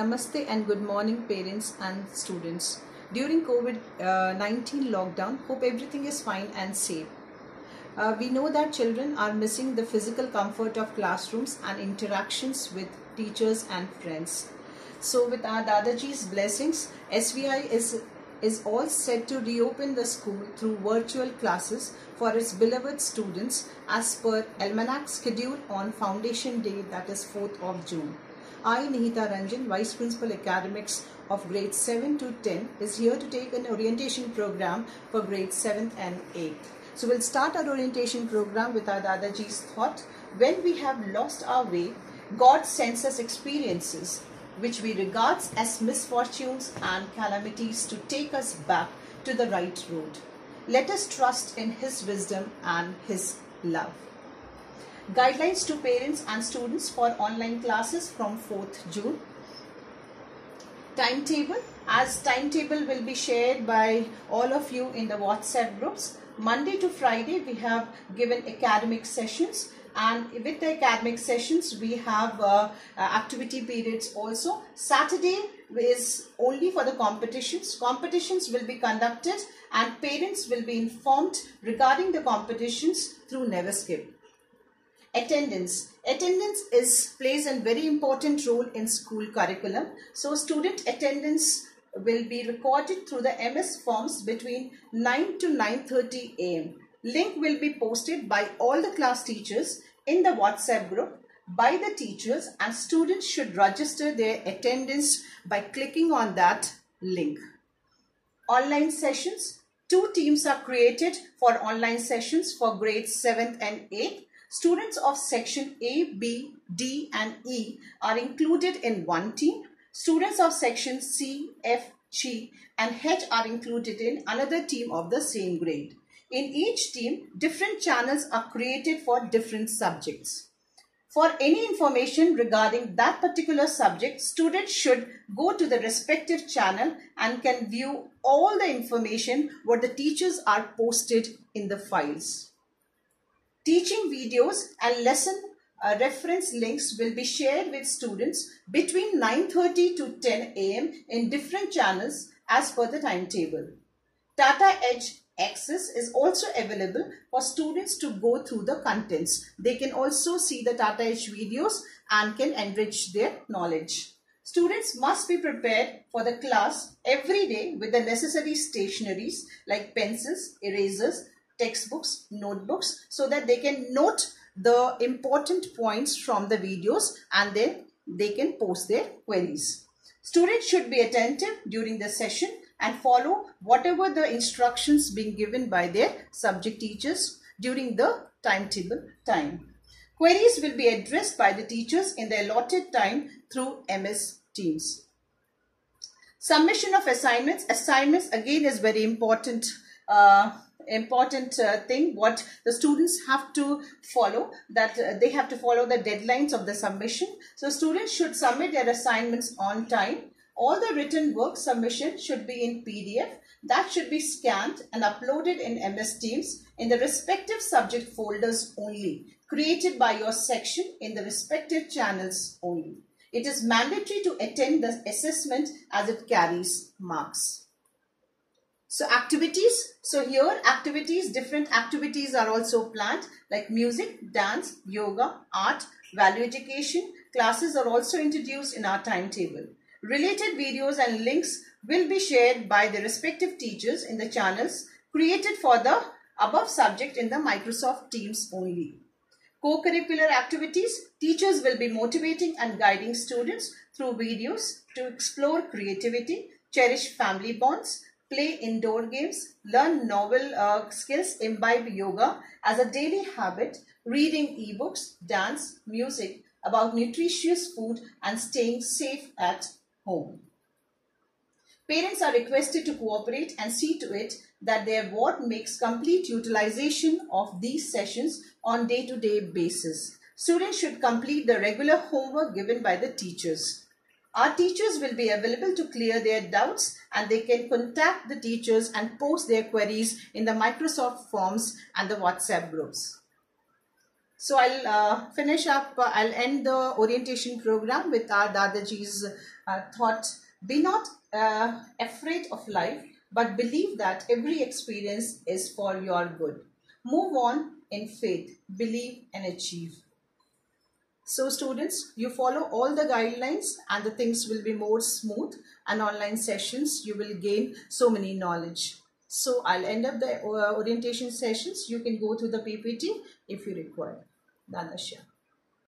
Namaste and good morning, parents and students. During COVID uh, 19 lockdown, hope everything is fine and safe. Uh, we know that children are missing the physical comfort of classrooms and interactions with teachers and friends. So, with our Dadaji's blessings, SVI is is all set to reopen the school through virtual classes for its beloved students as per Almanac schedule on Foundation Day that is 4th of June. I, Nihita Ranjan, Vice Principal Academics of grades 7 to 10 is here to take an orientation program for grades 7th and 8th. So we'll start our orientation program with our Dadaji's thought. When we have lost our way, God sends us experiences which we regard as misfortunes and calamities to take us back to the right road. Let us trust in His wisdom and His love. Guidelines to parents and students for online classes from 4th June. Timetable. As timetable will be shared by all of you in the WhatsApp groups. Monday to Friday we have given academic sessions and with the academic sessions we have uh, uh, activity periods also saturday is only for the competitions competitions will be conducted and parents will be informed regarding the competitions through neverskip attendance attendance is plays a very important role in school curriculum so student attendance will be recorded through the ms forms between 9 to 9:30 am Link will be posted by all the class teachers in the WhatsApp group by the teachers and students should register their attendance by clicking on that link. Online sessions. Two teams are created for online sessions for grades 7th and 8th. Students of section A, B, D and E are included in one team. Students of section C, F, G and H are included in another team of the same grade. In each team, different channels are created for different subjects. For any information regarding that particular subject, students should go to the respective channel and can view all the information what the teachers are posted in the files. Teaching videos and lesson uh, reference links will be shared with students between 9.30 to 10 a.m. in different channels as per the timetable. Tata Edge access is also available for students to go through the contents. They can also see the Tata Edge videos and can enrich their knowledge. Students must be prepared for the class every day with the necessary stationaries like pencils, erasers, textbooks, notebooks so that they can note the important points from the videos and then they can post their queries. Students should be attentive during the session and follow whatever the instructions being given by their subject teachers during the timetable time. Queries will be addressed by the teachers in the allotted time through MS Teams. Submission of assignments. Assignments again is very important uh, important uh, thing what the students have to follow that uh, they have to follow the deadlines of the submission so students should submit their assignments on time all the written work submission should be in PDF that should be scanned and uploaded in MS Teams in the respective subject folders only created by your section in the respective channels only. It is mandatory to attend the assessment as it carries marks. So activities, so here activities, different activities are also planned like music, dance, yoga, art, value education. Classes are also introduced in our timetable. Related videos and links will be shared by the respective teachers in the channels created for the above subject in the Microsoft Teams only. Co-curricular activities, teachers will be motivating and guiding students through videos to explore creativity, cherish family bonds, play indoor games, learn novel uh, skills, imbibe yoga as a daily habit, reading ebooks, dance, music, about nutritious food and staying safe at home. Parents are requested to cooperate and see to it that their ward makes complete utilization of these sessions on day-to-day -day basis. Students should complete the regular homework given by the teachers. Our teachers will be available to clear their doubts and they can contact the teachers and post their queries in the Microsoft forms and the WhatsApp groups. So I'll uh, finish up, uh, I'll end the orientation program with our Dadaji's uh, thought. Be not uh, afraid of life, but believe that every experience is for your good. Move on in faith, believe and achieve. So students, you follow all the guidelines and the things will be more smooth and online sessions you will gain so many knowledge. So I'll end up the uh, orientation sessions. You can go through the PPT if you require. Danasya.